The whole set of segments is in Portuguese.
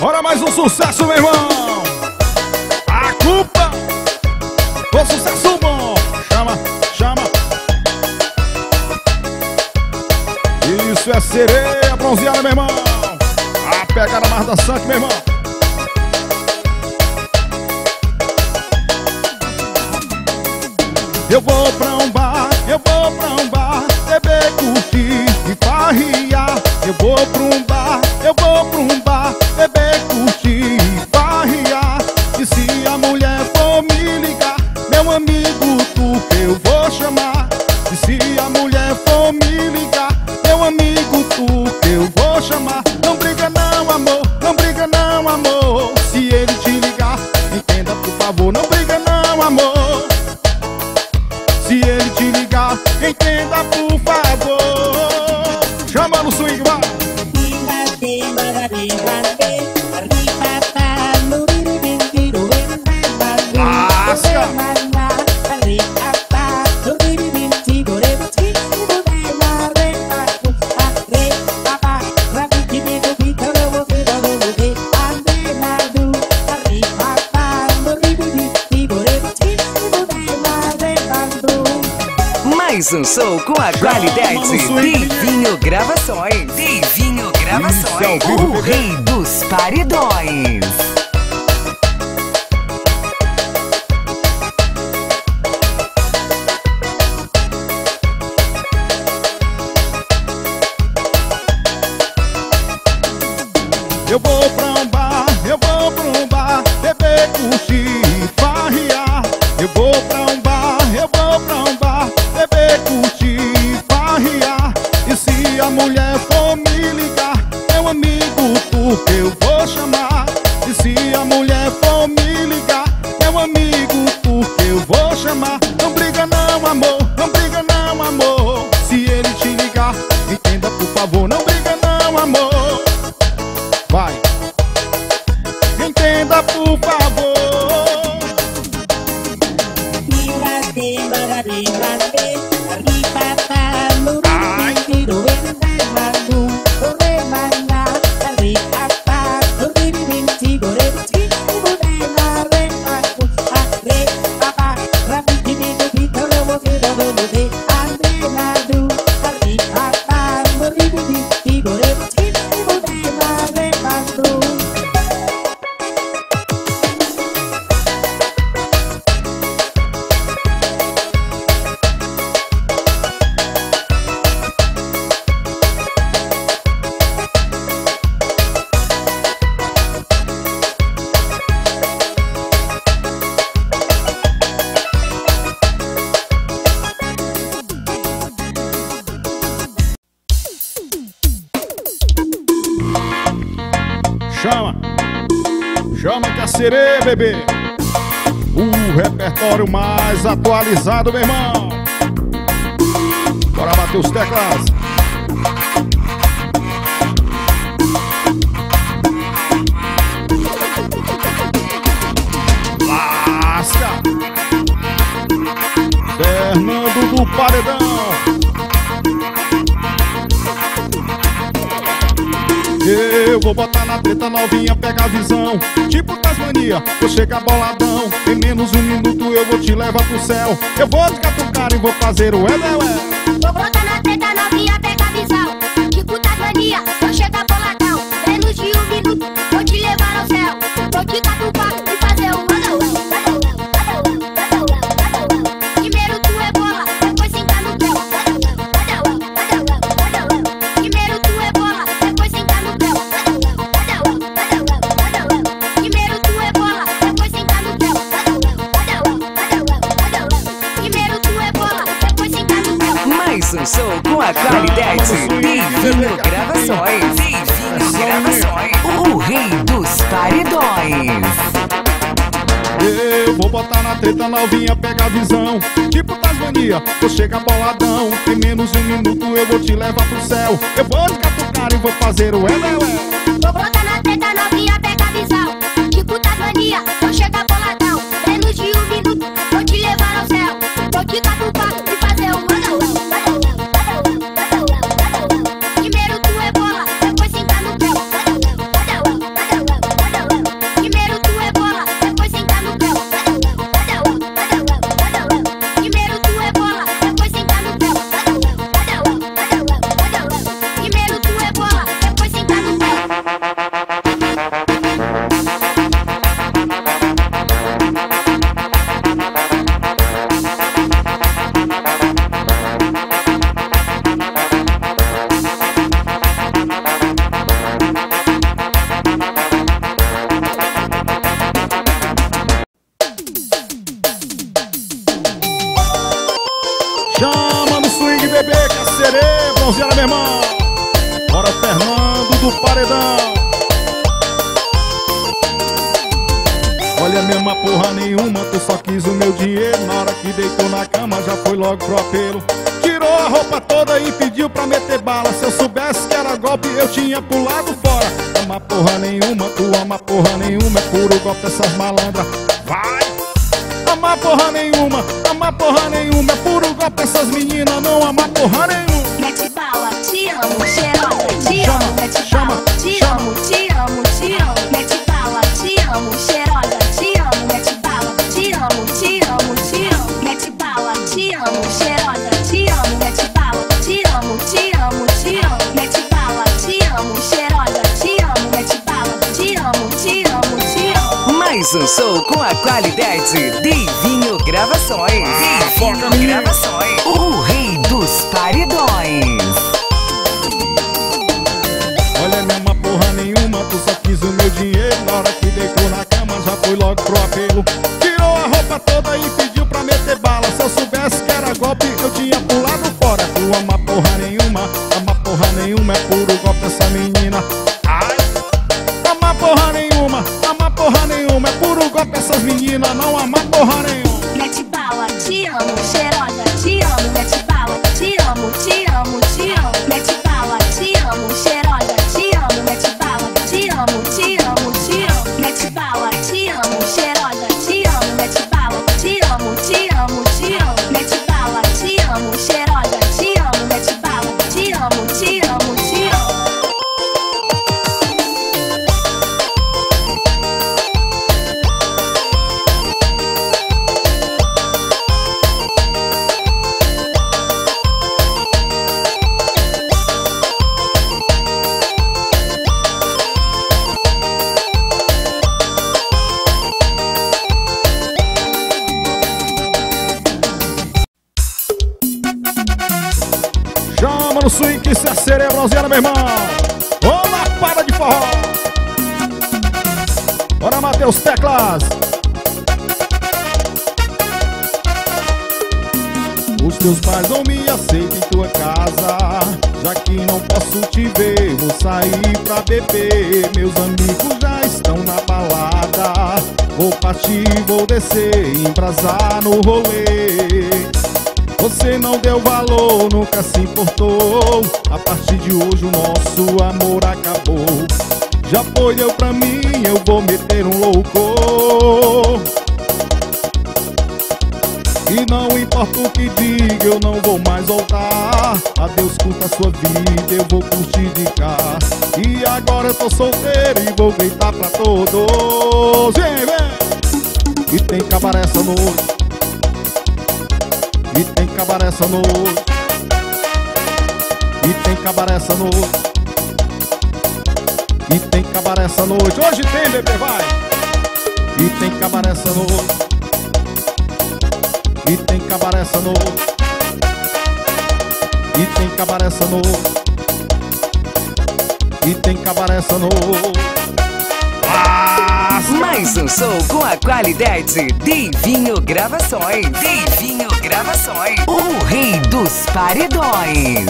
Bora mais um sucesso, meu irmão! A culpa! O sucesso bom! Chama, chama! Isso é sereia bronzeada, meu irmão! A pegada mais dançante, meu irmão! Eu vou pra um bar, eu vou pra um bar Beber, curtir e farriar Eu vou pra um bar, show com a qualidade Divinho Gravações. Divinho Gravações. O rei dos paredões. Chama que a sereia, bebê. O repertório mais atualizado, meu irmão. Bora bater os teclas. Lasca. Fernando do Paredão. Eu vou botar na treta novinha, pega a visão. Tipo Tasmania, vou chegar boladão. Em menos um minuto eu vou te levar pro céu. Eu vou de catucar e vou fazer o é, é, Vou botar na treta novinha, pega a visão. Tipo Tasmania, vou chegar boladão. Menos de um minuto, vou te levar ao céu. Vou te catucar na treta novinha, pega a visão. Tipo Tasmania, vou chegar boladão. Em menos de um minuto eu vou te levar pro céu. Eu vou de catucar e vou fazer o é, é, é. Vou botar na treta novinha, pega a visão. Tipo Tasmania, vou chegar boladão eu tinha pulado fora. Ama porra nenhuma, tu ama porra nenhuma É puro golpe dessas malandras Vai! Ama porra nenhuma, ama porra nenhuma É puro golpe dessas meninas, não ama porra nenhuma. Mete bala, te amo, cheirosa, te amo, mete bala, te amo, te amo, Mais um show com a qualidade Divinho Gravações. Divinho. Gravações. O rei dos paredões. Pra beber Meus amigos já estão na balada Vou partir, vou descer Embrasar no rolê você não deu valor, nunca se importou. A partir de hoje o nosso amor acabou. Já foi, deu pra mim, eu vou meter um louco. E não importa o que diga, eu não vou mais voltar. Adeus, curta a sua vida, eu vou curtir de cá. E agora eu tô solteiro e vou gritar pra todos. Vem, vem! E tem cabaré essa noite. E tem cabaré essa noite E tem cabaré essa noite E tem cabaré essa noite Hoje tem, bebê, vai E tem cabaré essa noite E tem cabaré noite E tem cabaré noite E tem cabaré noite Mais um show com a qualidade Divinho Gravações. Divinho Gravações. O rei dos paredões.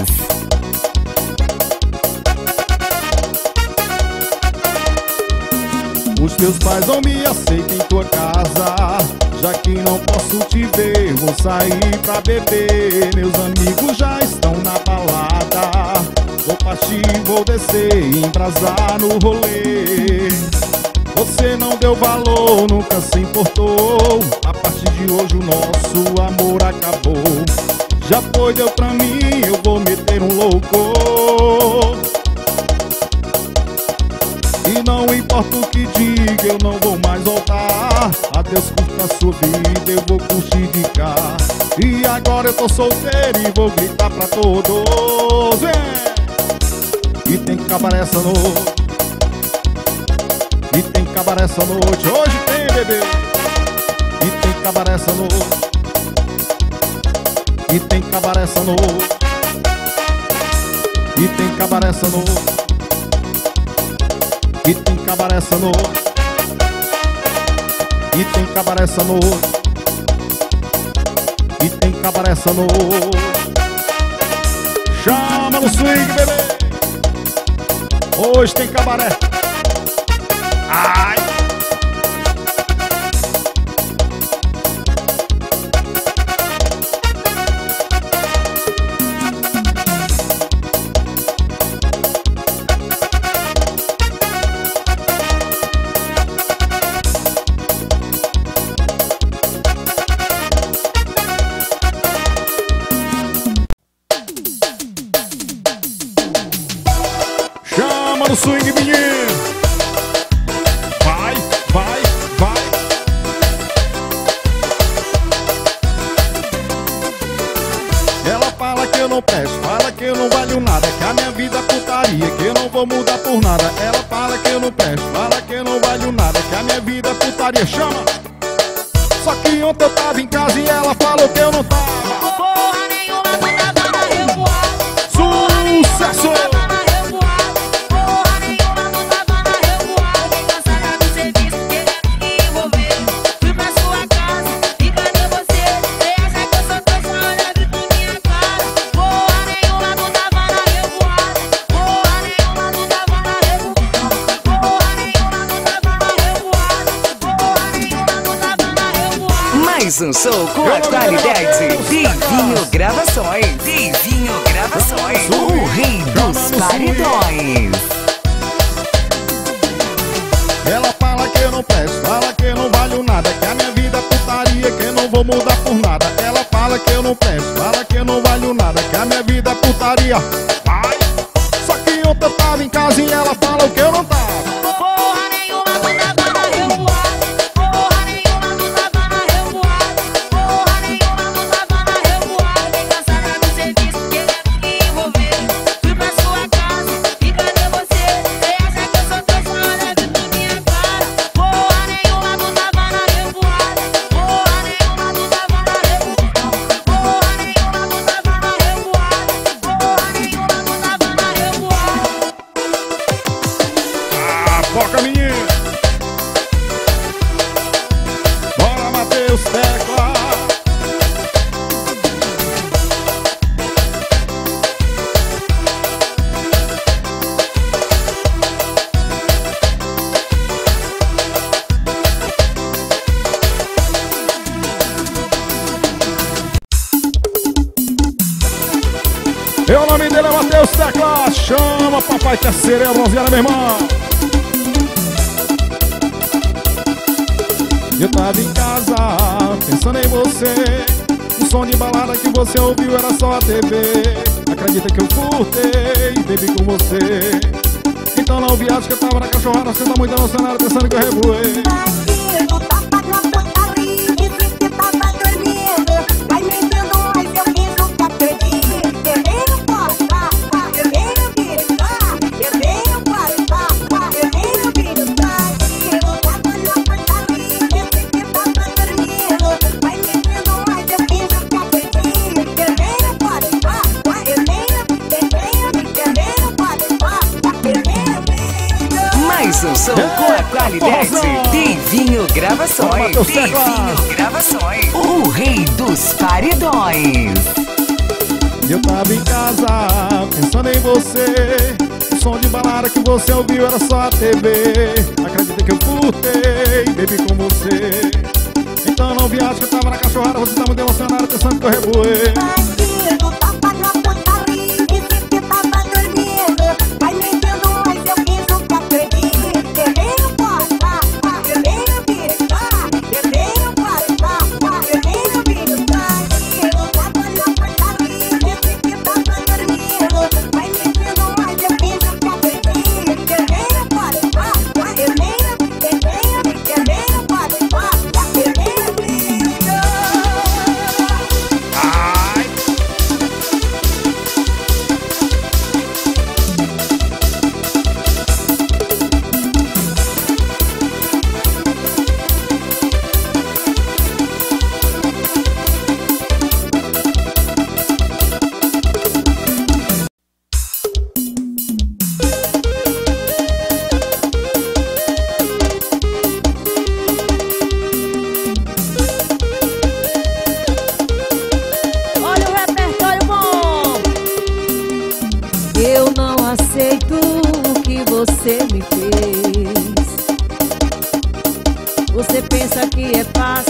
Os teus pais não me aceitam em tua casa Já que não posso te ver Vou sair pra beber. Meus amigos já estão na balada. Vou partir, vou descer Embrasar no rolê. Você não deu valor, nunca se importou. A partir de hoje o nosso amor acabou. Já foi, deu pra mim, eu vou meter um louco não importa o que diga, eu não vou mais voltar. Adeus, curta a sua vida, eu vou curtir de cá. E agora eu tô solteiro e vou gritar pra todos. Vem! E tem cabaré essa noite. E tem cabaré essa noite. Hoje tem, bebê. E tem cabaré essa noite. E tem cabaré essa noite. E tem cabaré essa noite. E tem cabaré essa noite E tem cabaré essa noite E tem cabaré essa noite Chama no swing, bebê. Hoje tem cabaré. Vai, vai, vai. Ela fala que eu não presto, fala que eu não valho nada, que a minha vida é putaria, que eu não vou mudar por nada. Ela fala que eu não presto, fala que eu não valho nada, que a minha vida é putaria. Chama! Mais um show com a qualidade Divinho Gravações. Divinho Gravações. O rei dos paredões. Ela fala que eu não presto, fala que eu não valho nada, que a minha vida é putaria, que eu não vou mudar por nada. Ela fala que eu não presto, fala que eu não valho nada, que a minha vida é putaria. Eu tava em casa, pensando em você. O som de balada que você ouviu era só a TV. Acredita que eu curtei bebi com você. Então não viaja que eu tava na cachorrada, você tá muito emocionado, pensando que eu revoei. Show com a qualidade Divinho Gravações. Divinho Gravações. O rei dos paredões. Eu tava em casa, pensando em você. O som de balada que você ouviu era só a TV. Acredita que eu curtei, bebi com você. Então não viaja que eu tava na cachorrada, você tá muito emocionado, pensando que eu revoei. Bandido, tava na putaria, pensa que é fácil.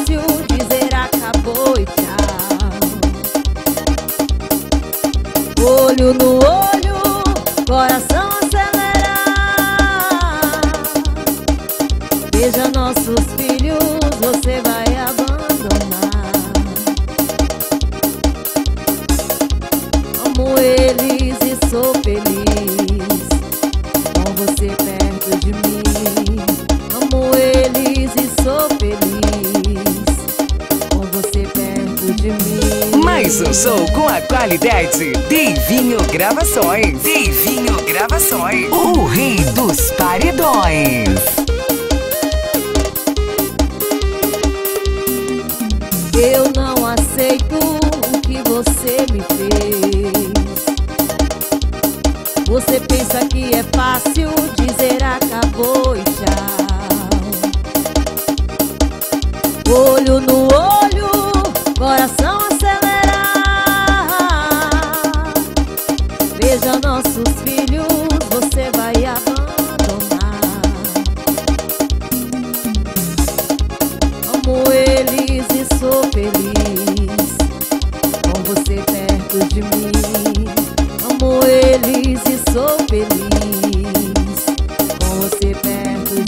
Gravações. Deivinho Gravações. O rei dos paredões.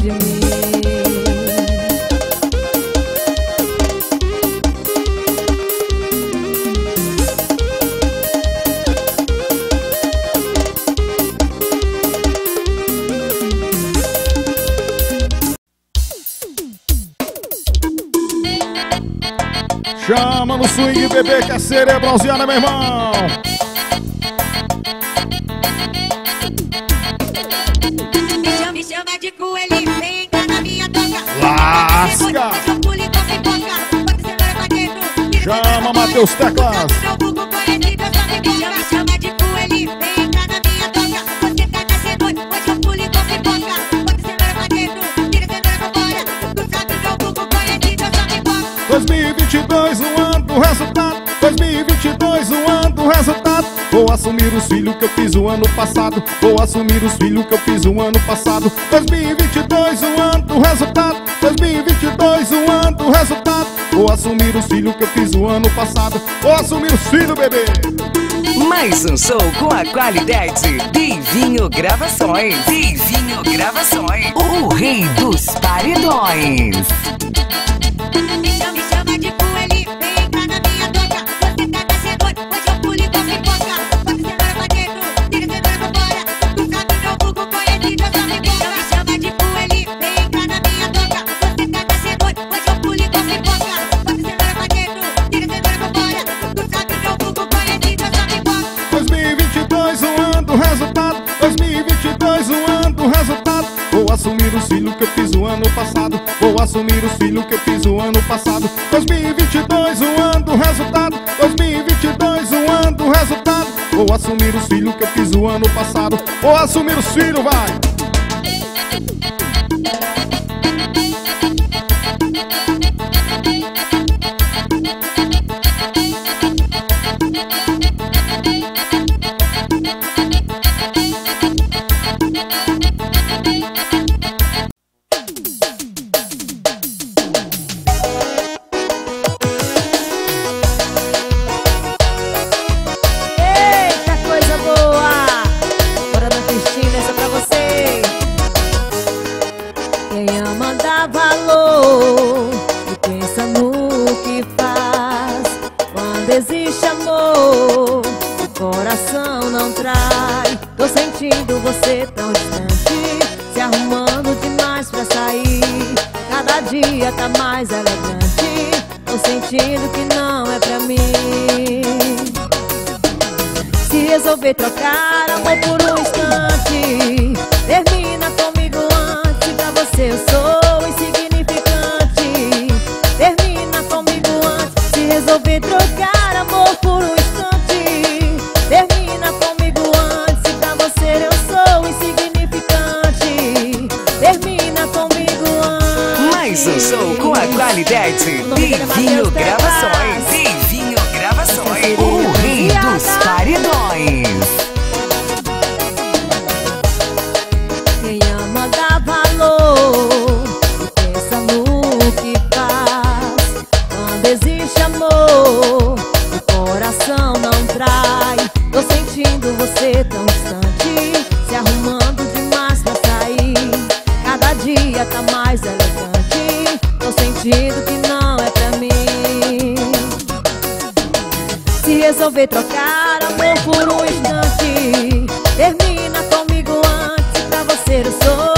de mim. Chama no swing, bebê, que a cerebralzinha, né, meu irmão? meus teclados. Dois mil ano do resultado. 2022 o ano do resultado. Vou assumir os filhos que eu fiz o ano passado. Vou assumir os filhos que eu fiz o ano passado. 2022 o ano do resultado. 2022 o ano do resultado. Vou assumir os filhos que eu fiz o ano passado. Vou assumir os filhos, bebê. Mais um show com a qualidade Divinho Gravações. Divinho Gravações. O rei dos paredões. Vou assumir os filhos que eu fiz o ano passado. 2022, o ano do resultado. 2022, o ano do resultado. Vou assumir os filhos que eu fiz o ano passado. Vou assumir os filhos, vai! Tá mais elegante é tô sentindo que não é pra mim. Se resolver trocar amor por um instante Termina comigo antes pra você eu sou.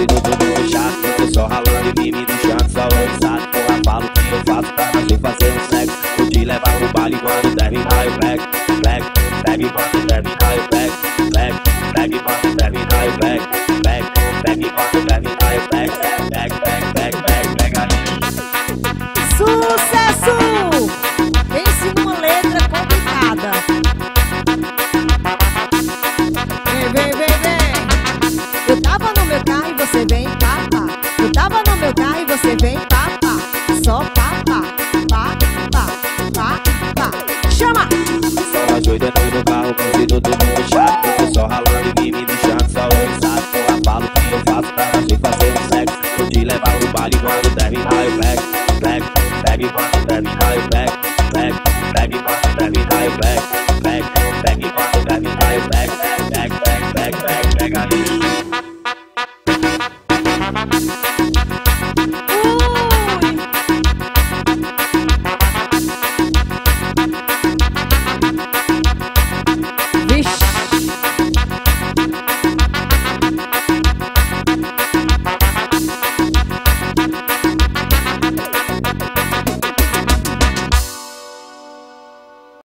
it. piseiro todo fechado O pessoal ralando e me bichando Só ele sabe com a o que eu faço pra você fazer um sexo Vou te levar pro baile quando terminar o flex